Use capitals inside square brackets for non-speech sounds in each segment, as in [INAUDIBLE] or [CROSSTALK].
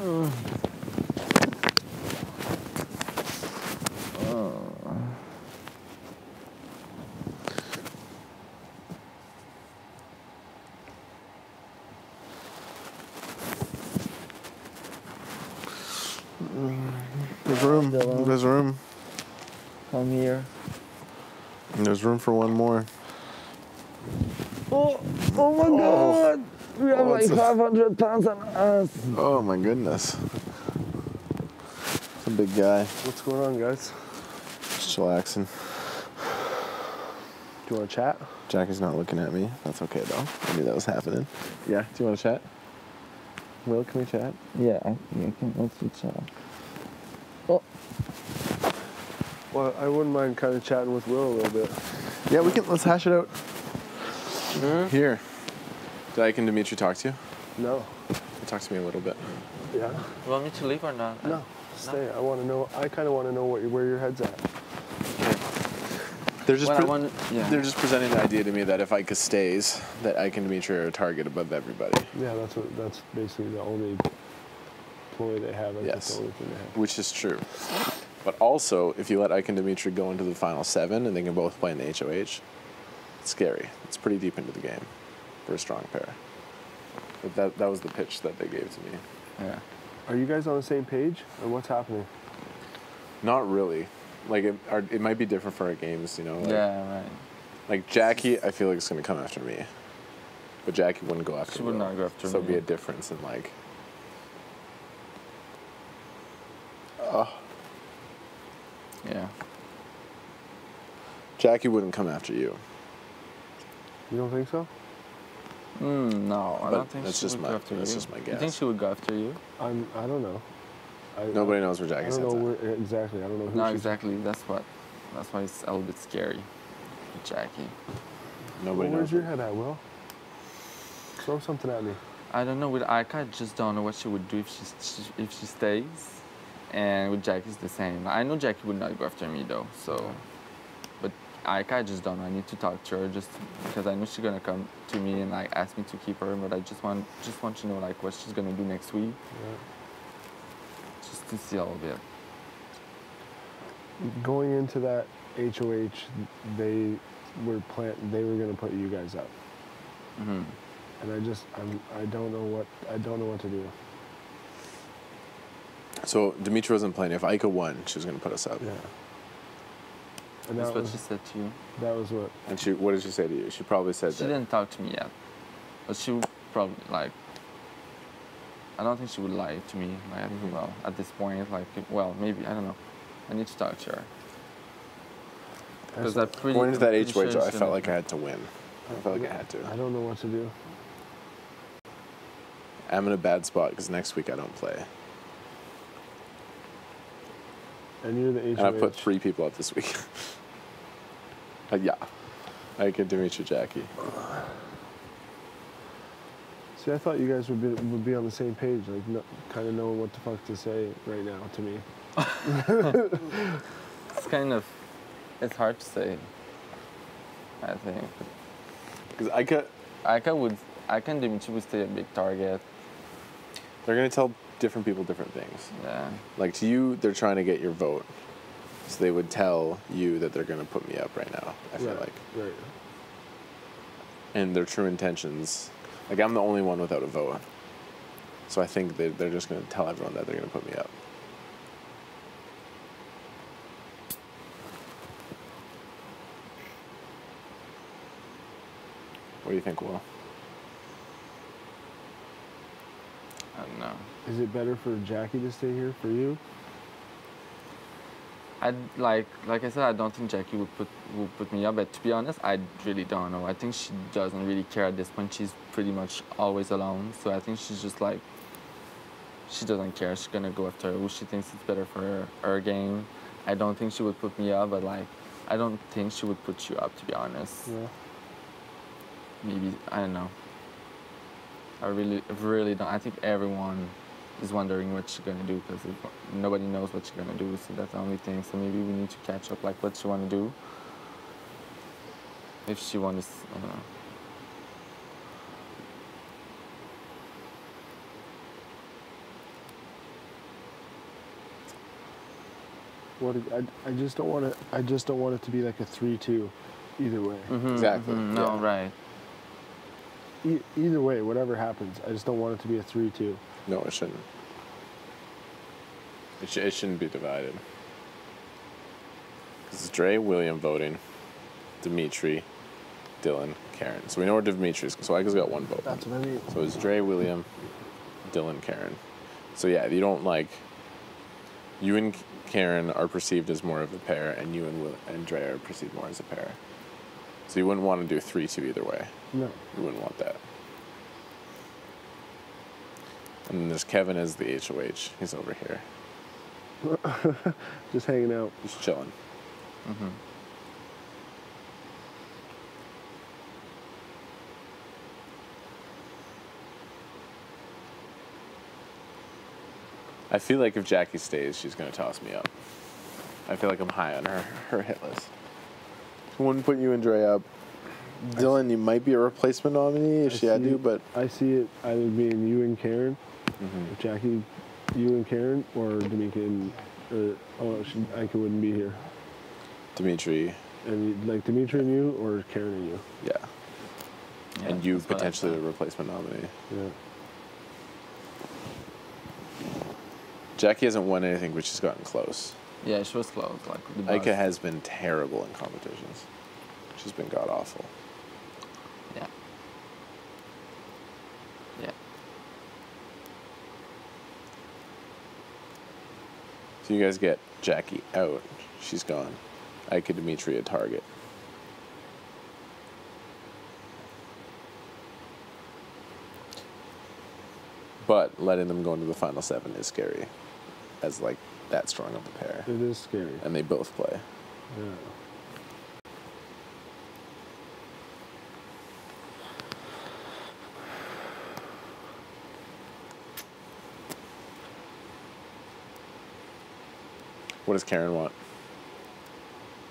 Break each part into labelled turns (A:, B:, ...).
A: There's room. There's room.
B: Come here.
A: There's room for one more.
B: Oh, oh my oh. god! We have
A: Oh,
B: like
A: it's a-
B: 500 pounds on us.
A: Oh my goodness. It's a big guy.
C: What's going on, guys?
A: Just chillaxing.
C: Do you want to chat?
A: Jackie's not looking at me. That's okay though. I knew that was happening.
C: Yeah.
A: Do you want to chat? Will, can we chat?
B: Yeah, I, I can let's switch out. Oh.
C: Well, I wouldn't mind kind of chatting with Will a little bit.
A: Yeah, we can. Let's hash it out. Hmm? Here. Did Ike and Dimitri talk to you?
C: No.
A: Talk to me a little bit.
C: Yeah.
B: You want me to leave or not?
C: No. Stay. I want to know. I kind of want to know what, where your head's at.
A: They're just pre-
B: want- yeah.
A: they're just presenting the idea to me that if Ike stays, that Ike and Dimitri are a target above everybody,
C: Yeah, that's what. That's basically the only ploy they have. That's
A: Yes.
C: the only thing they have.
A: which is true. But also, if you let Ike and Dimitri go into the final seven and they can both play in the HOH, it's scary. It's pretty deep into the game for a strong pair. But that, that was the pitch that they gave to me.
B: Yeah.
C: Are you guys on the same page, or what's happening?
A: Not really. Like it, our, it might be different for our games, you know. Like,
B: Yeah, right.
A: Like Jackie, I feel like is going to come after me, but Jackie wouldn't go after.
B: She would
A: Will.
B: not go after me.
A: So it'd be a difference in like. Oh.
B: Yeah.
A: Jackie wouldn't come after you.
C: You don't think so?
B: Mm, no, I
A: But
B: don't think
A: that's
B: she
A: just
B: would
A: my-
B: go after
A: that's
B: you.
A: just my
B: You think she would go after you?
C: I'm. I don't know. I,
A: Nobody knows where
C: I
A: Jackie's
C: don't know where exactly. I don't know who.
B: No,
C: she's-
B: exactly. That's what. That's why it's a little bit scary. with Jackie.
A: Nobody
C: Well, where's
A: knows.
C: your head at, Will? Throw something at me.
B: I don't know. With Ika, I just don't know what she would do if she, she if she stays. And with Jackie, it's the same. I know Jackie would not go after me though. So, but Ika, I just don't know. I need to talk to her just because I know she's gonna come to me and like ask me to keep her. But I just want just want to know like what she's gonna do next week,
C: Yeah.
B: just to see a little bit.
C: Going into that HOH, they were plan. They were gonna put you guys up,
B: hmm
C: and I just. I'm. I don't know what. I don't know what to do.
A: So Dimitri wasn't playing. If Ika won, she was going to put us up.
C: Yeah. And
B: That's
C: that
B: what
C: was.
B: she said to you.
C: That was what.
A: And she, what did she say to you? She probably said that
B: She
A: that.
B: didn't talk to me yet, but she would probably like. I don't think she would lie to me. Like, well, at this point, like, well, maybe I don't know. I need to talk to her because I pretty.
A: Going into that
B: I'm pretty sure
A: I felt like I had to win. I felt like I had to.
C: I don't know what to do.
A: I'm in a bad spot because next week I don't play,
C: And you're the HOH.
A: and I put three people up this week. [LAUGHS] uh, yeah, Ika, Dimitri, Jackie.
C: See, I thought you guys would be would be on the same page, like no, kind of knowing what the fuck to say right now to me. [LAUGHS] [LAUGHS]
B: It's kind of. It's hard to say. I think.
A: Because Ika,
B: Ika would. Ika and Dimitri would stay a big target.
A: they're going to tell different people different things.
B: Yeah.
A: Like to you, they're trying to get your vote. So they would tell you that they're going to put me up right now. I feel
C: right,
A: like,
C: right.
A: and their true intentions. Like I'm the only one without a vote. So I think they they're just going to tell everyone that they're going to put me up. What do you think, Will?
B: I don't know.
C: Is it better for Jackie to stay here for you?
B: I like like I said, I don't think Jackie would put would put me up. But to be honest, I really don't know. I think she doesn't really care at this point. She's pretty much always alone. So I think she's just like she doesn't care. She's gonna go after who she thinks is better for her, her game. I don't think she would put me up, but like I don't think she would put you up. To be honest,
C: Yeah.
B: maybe I don't know. I really really don't. I think everyone is wondering what she's gonna do because nobody knows what she's gonna do. So that's the only thing. So maybe we need to catch up, like what she wanna do. If she wants, you know.
C: What I, I just don't want it. I just don't want it to be like a three-two, either way.
B: Mm -hmm,
A: exactly.
B: Mm -hmm,
A: yeah.
B: No, right.
C: E either way, whatever happens, I just don't want it to be a three-two.
A: No, it shouldn't. It, sh- it shouldn't be divided. This is Dre, William voting, Dimitri, Dillon, Karen. So we know where Dimitri's. So Ika's got one vote.
C: That's what I mean.
A: So it's Dre, William, Dillon, Karen. So yeah, you don't like. You and Karen are perceived as more of a pair, and you and Will and Dre are perceived more as a pair. So you wouldn't want to do three two either way.
C: No.
A: You wouldn't want that. And then there's Kevin as the HOH. He's over here, [LAUGHS]
C: Just hanging out.
A: just chilling.
B: Mm-hmm.
A: I feel like if Jackie stays, she's gonna toss me up. I feel like I'm high on her her hit list. Wouldn't put you and Dre up. Dillon, you might be a replacement nominee if
C: I
A: she had
C: see-
A: to, but
C: I see it either being you and Karen,
A: Mhm.
C: Jackie, you and Karen, or D'Amica and, or oh, she, Ika wouldn't be here.
A: Dimitri,
C: And like Dimitri and you, or Karen and you.
A: yeah,
B: Yeah,
A: and you
B: that's what I
A: potentially the replacement nominee.
C: Yeah.
A: Jackie hasn't won anything, but she's gotten close.
B: Yeah, she was close. Like the
A: Ika has been terrible in competitions. She's been god awful. So you guys get Jackie out. She's gone. Ika Dimitri a target. But letting them go into the final seven is scary, as like that strong of a pair,
C: It is scary.
A: and they both play.
C: Yeah.
A: What does Karen want?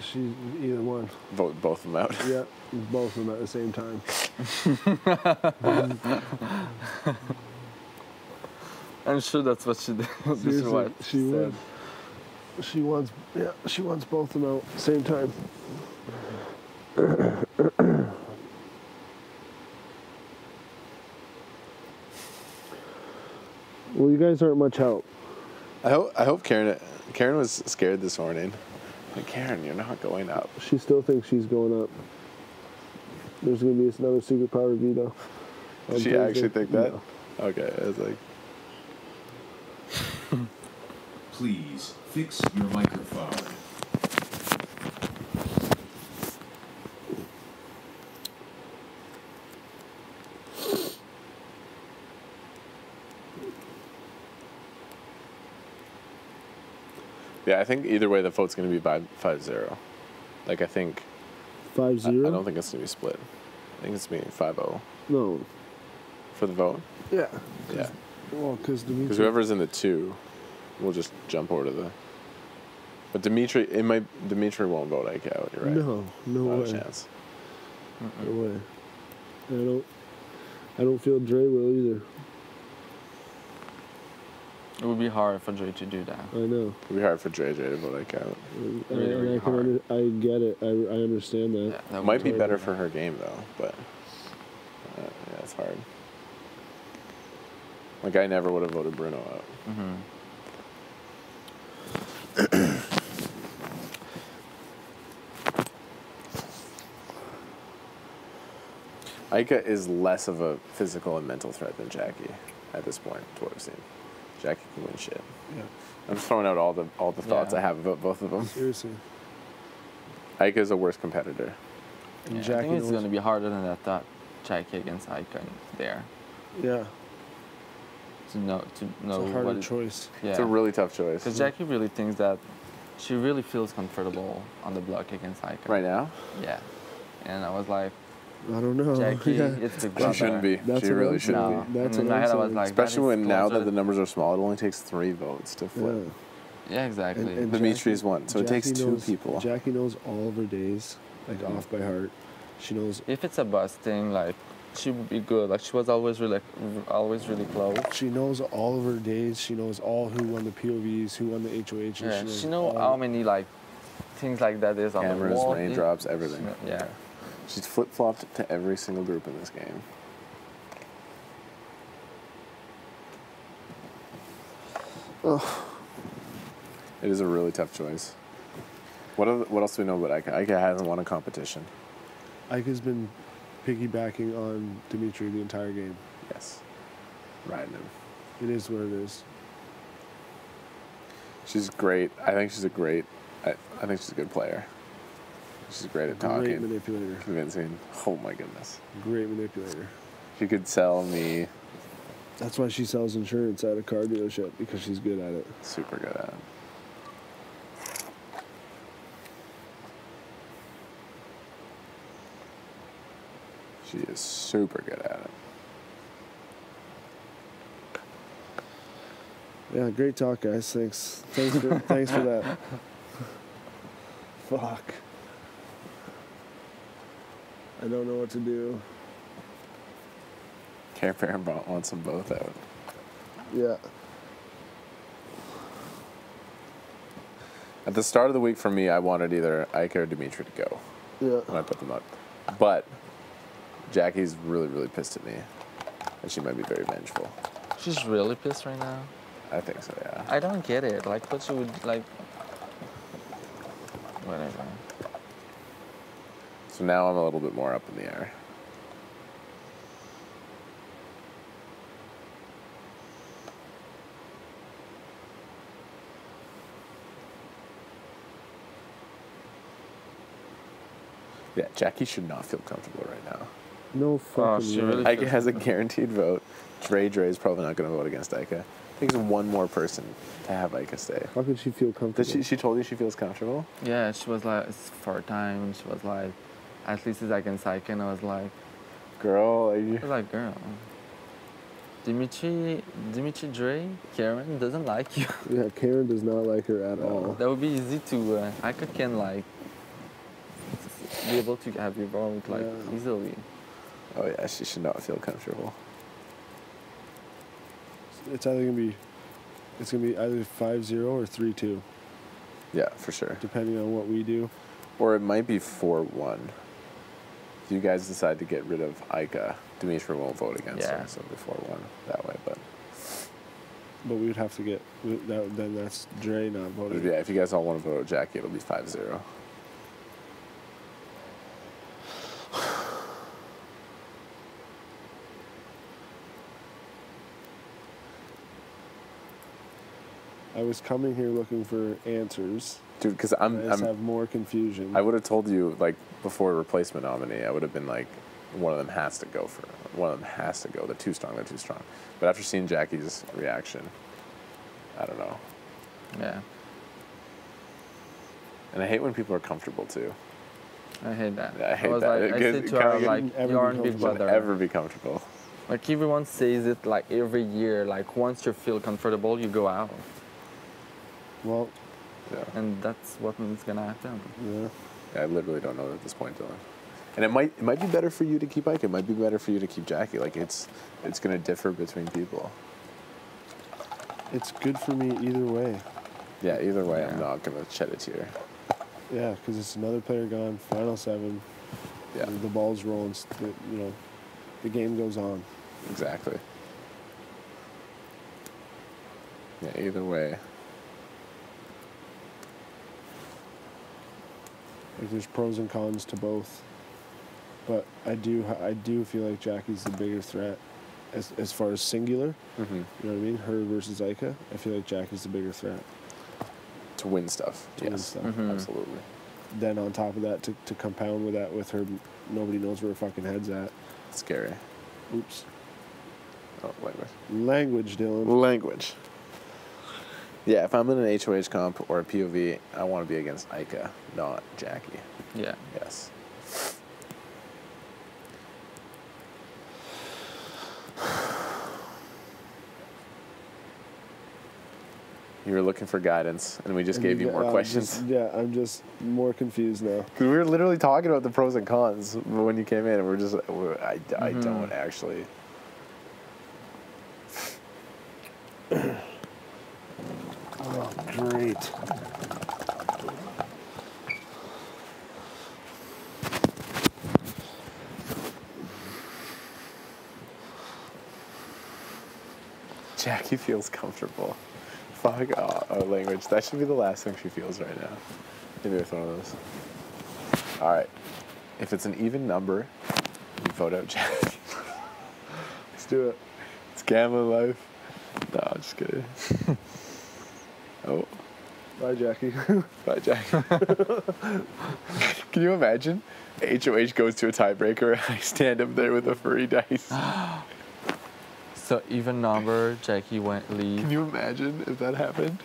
C: She's either one.
A: Vote both of them out.
C: Yeah, both of them at the same time. [LAUGHS]
B: I'm sure that's what she did. [LAUGHS] this is what
C: she
B: she said.
C: would. She wants, yeah, she wants both of them out at the same time. [COUGHS] well, you guys aren't much help.
A: I hope I hope Karen Karen was scared this morning. Like Karen, you're not going up.
C: She still thinks she's going up. There's gonna be another secret power veto. on
A: Did she
C: Thursday.
A: actually think that?
C: No.
A: Okay, I was like, [LAUGHS]
D: Please fix your microphone.
A: Yeah, I think either way the vote's gonna be five five zero. Like I think
C: Five
A: I, I don't think it's gonna be split. I think it's gonna be five zero
C: No.
A: for the vote.
C: Yeah.
A: Yeah,
C: Well, because
A: because whoever's in the two, we will just jump over to the. But Dimitri, it might Dimitri won't vote out. You're right.
C: No, no
A: not
C: way.
A: a chance.
C: No way. I don't. I don't feel Dre will either.
B: It would be hard for Dre to do that.
C: I know.
A: It'd be hard for JJ to vote Ike out.
C: And,
B: Really,
C: and I can under, I get it. I, I understand that.
B: Yeah, that
A: Might be better for her game though, but uh, yeah, it's hard. Like I never would have voted Bruno out.
B: Mhm.
A: Ika is less of a physical and mental threat than Jackie at this point, to what I've seen. Jackie can win shit.
C: Yeah.
A: I'm just throwing out all the all the thoughts
B: Yeah.
A: I have about both of them.
C: Seriously.
A: Ika is a worse competitor.
C: And
B: Yeah, I think it's going to be harder than that. thought. Jackie against Icon there
C: Yeah.
B: to know to know
C: It's a harder
B: what it-
C: choice.
B: Yeah.
A: It's a really tough choice.
B: Because Jackie really thinks that she really feels comfortable on the block against Icon.
A: Right now,
B: Yeah. And I was like,
C: I don't know.
B: Jackie, [LAUGHS]
C: yeah.
B: it's the
A: she shouldn't be.
C: That's
A: she really shouldn't
B: No.
A: be.
C: That's
B: in
C: what
B: my
C: I'm
B: was like,
A: Especially
B: is
A: when now that the numbers are small, it only takes three votes to flip.
C: Yeah.
B: Yeah, exactly.
C: And- and
A: Dimitri's
C: Jackie-
A: one, so it takes two
C: knows-
A: people.
C: Jackie knows all of her days, like
A: Mhm.
C: off by heart. She knows.
B: if it's a bus thing, like she would be good. Like she was always really, always really close.
C: She knows all of her days. She knows all who won the POVs, who won the HOH.
B: Yeah,
C: knows
B: she know
C: all-
B: how many like things like that is on the
A: Cameras,
B: wall.
A: raindrops, everything.
B: Yeah.
A: She's flip flopped to every single group in this game. It is a really tough choice. What what else do we know about Ika? Ika hasn't won a competition.
C: Ika's been piggybacking on Dimitri the entire game.
A: Yes. Riding him.
C: It is what it is.
A: She's great. I think she's a great. I, I think she's a good player. She's great at talking.
C: Great manipulator.
A: convincing. Oh my goodness.
C: Great manipulator.
A: She could sell me
C: That's why she sells insurance at a car dealership because she's good at it.
A: super good at it. She is super good at it.
C: Yeah, great talk, guys. Thanks. Thanks for thanks for that. [LAUGHS] Fuck. I don't know what to do.
A: Care Paramount wants them both out.
C: Yeah.
A: At the start of the week for me, I wanted either Ike or Dimitri to go
C: Yeah.
A: when I put them up. But Jackie's really, really pissed at me. And she might be very vengeful.
B: She's really pissed right now.
A: I think so, yeah.
B: I don't get it. Like what you would like. Whatever.
A: So now I'm a little bit more up in the air. Yeah, Jackie should not feel comfortable right now.
C: No fucking
B: Oh, she
C: way.
B: really-
A: Ika has a guaranteed vote. Dre Dre is probably not going to vote against Ika. It takes one more person to have Ika stay.
C: How could she feel comfortable?
A: Did she, she told you she feels comfortable?
B: Yeah, she was like, it's for time. She was like, at least it's like in psych. And I was like,
A: Girl, are
B: I was like, girl. Dimitri, Dimitri Dre, Karen doesn't like you. [LAUGHS]
C: Yeah, Karen does not like her at all.
B: that would be easy to. Uh, I could can like be able to have your vote like
C: Yeah.
B: easily.
A: Oh yeah, she should not feel comfortable.
C: It's either gonna be, it's gonna be either 5-0 or 3-2,
A: Yeah, for sure.
C: depending on what we do.
A: Or it might be 4 1. If you guys decide to get rid of Ika, Dimitri won't vote against
B: Yeah.
A: her, so it'll be 4 1 that way. But
C: But we would have to get that. Then that's Dre not voting.
A: yeah, if you guys all want to vote Jackie, it'll be 5
C: was coming here looking for answers.
A: Dude, because I'm,
C: I just
A: I'm
C: have more confusion.
A: I would have told you like before replacement nominee, I would have been like, one of them has to go for one of them has to go. They're too strong. They're too strong. But after seeing Jackie's reaction, I don't know.
B: Yeah,
A: And I hate when people are comfortable too.
B: I hate that.
A: Yeah, I hate
B: was
A: that.
B: like,
A: It
B: I
A: gives-
B: said to her, like, you aren't Big Brother.
A: ever be comfortable.
B: Like everyone says it like every year. Like once you feel comfortable, you go out,
C: well,
A: Yeah.
B: and that's what is gonna happen.
C: yeah.
A: Yeah, I literally don't know at this point, Dillon. And it might it might be better for you to keep Ike. It might be better for you to keep Jackie. Like it's it's gonna differ between people.
C: It's good for me either way.
A: Yeah. Either way, I'm not gonna shed a tear.
C: Yeah, because it's another player gone. Final seven.
A: Yeah.
C: The ball's rolling. the- You know, the game goes on.
A: Exactly. Yeah. Either way.
C: Like there's pros and cons to both, but I do I do feel like Jackie's the bigger threat, as as far as singular.
A: Mm-hmm.
C: You know what I mean? Her versus Ika. I feel like Jackie's the bigger threat.
A: To win stuff.
C: To win
A: yes.
C: stuff.
B: Mhm.
A: Absolutely.
C: Then on top of that, to, to compound with that, with her, nobody knows where her fucking head's at.
A: Scary.
C: Oops.
A: Oh, language.
C: Language, Dillon.
A: Language. Yeah, if I'm in an HOH comp or a POV, I want to be against Ika, not Jackie.
B: Yeah.
A: Yes. You were looking for guidance, and we just
C: And
A: gave you
C: get-
A: more
C: I'm
A: questions.
C: just- yeah, I'm just more confused now.
A: 'Cause we were literally talking about the pros and cons when you came in, and we're just, we're, I, I
C: Mm-hmm.
A: don't actually. Feels comfortable. Fuck off, our language. That should be the last thing she feels right now. Maybe with one of those. All right. If it's an even number, you vote out Jackie. [LAUGHS]
C: Let's do it.
A: It's gambling life. No, I'm just kidding. [LAUGHS] oh,
C: Bye, Jackie. [LAUGHS]
A: bye, Jackie. Can you imagine? HOH goes to a tiebreaker and I stand up there with a furry dice. [GASPS]
B: So even number, Jackie went leave.
A: Can you imagine if that happened?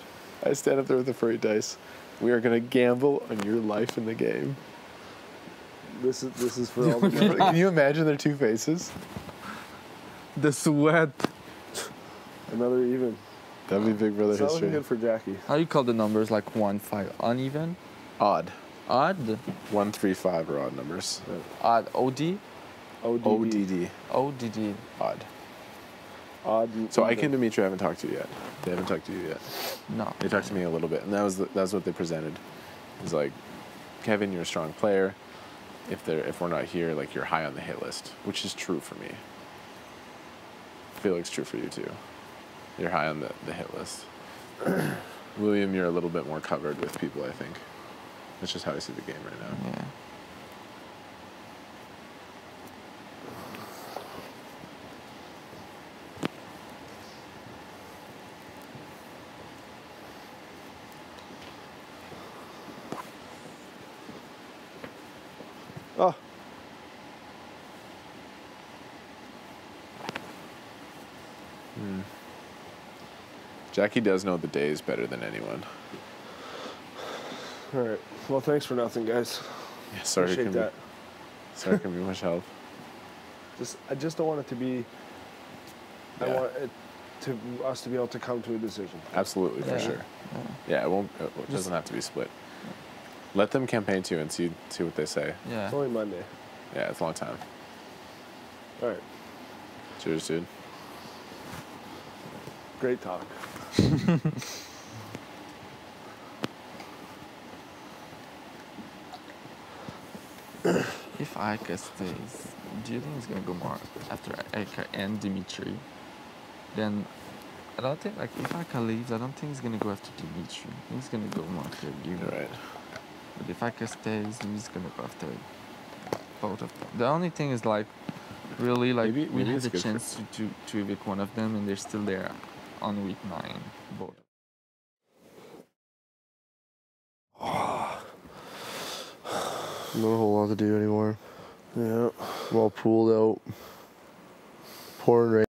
A: I stand up there with the furry dice. We are gonna gamble on your life in the game.
C: this is this is for [LAUGHS] all the men.
A: Can you imagine their two faces?
B: The sweat.
C: Another even.
A: That'd be Big Brother
C: It's not looking
A: history.
C: good for Jackie.
B: How do you call the numbers like one, five, uneven,
A: Odd.
B: odd,
A: One, three, five are odd numbers.
B: odd, OD,
C: ODD.
A: ODD.
B: ODD.
A: Odd. So Ike and Dimitri haven't talked to you yet. They haven't talked to you yet.
B: No.
A: They talked to me a little bit, and that was the, that was what they presented. It was like, Kevin, you're a strong player. If they're if we're not here, like you're high on the hit list, which is true for me. I feel like it's true for you too. You're high on the, the hit list. [CLEARS THROAT] William, you're a little bit more covered with people, I think. That's just how I see the game right now.
B: Yeah.
C: Oh,
A: Jackie does know the days better than anyone.
C: all right. Well, thanks for nothing, guys.
A: Yeah, sorry,
C: Appreciate
A: can
C: that.
A: be, sorry, it can be much help. [LAUGHS]
C: Just, I just don't want it to be. I want it to us to be able to come to a decision.
A: Absolutely, for
B: Yeah.
A: sure. Yeah, it won't. It doesn't have to be split. Let them campaign to you and see see what they say.
B: Yeah.
C: It's only Monday.
A: Yeah, it's a long time.
C: All right.
A: Cheers, dude.
C: Great talk. [LAUGHS]
B: If Ika stays, do you think it's gonna go more after Ika and Dimitri? Then I don't think like if Ika leaves, I don't think he's gonna go after Dimitri. I think he's gonna go more after you.
A: Right.
B: But if Ika stays, he's gonna go after both of them. The only thing is like really like
A: Maybe-
B: we
A: maybe
B: had
A: it's
B: the
A: good for-
B: chance to, to, to evict one of them and they're still there on week nine. Both. [SIGHS]
E: Not a whole lot to do anymore.
C: Yeah.
E: I'm all pooled out. Pouring rain.